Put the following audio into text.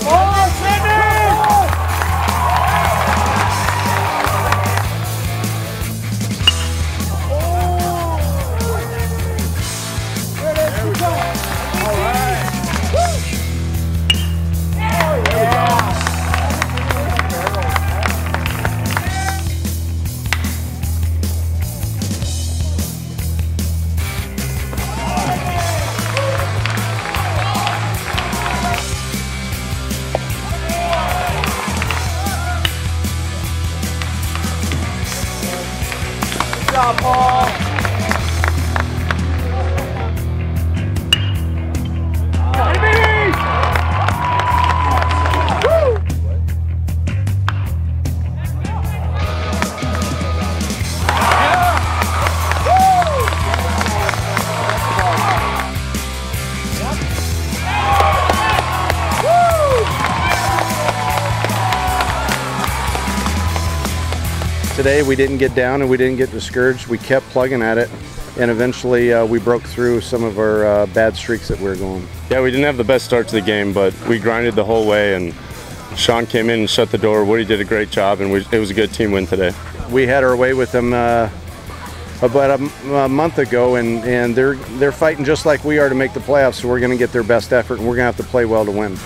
Oh! job, Paul. Today we didn't get down and we didn't get discouraged. We kept plugging at it, and eventually uh, we broke through some of our uh, bad streaks that we were going. Yeah, we didn't have the best start to the game, but we grinded the whole way, and Sean came in and shut the door. Woody did a great job, and we, it was a good team win today. We had our way with them uh, about a, a, month ago, and, and they're they're fighting just like we are to make the playoffs. So we're going to get their best effort, and we're going to have to play well to win.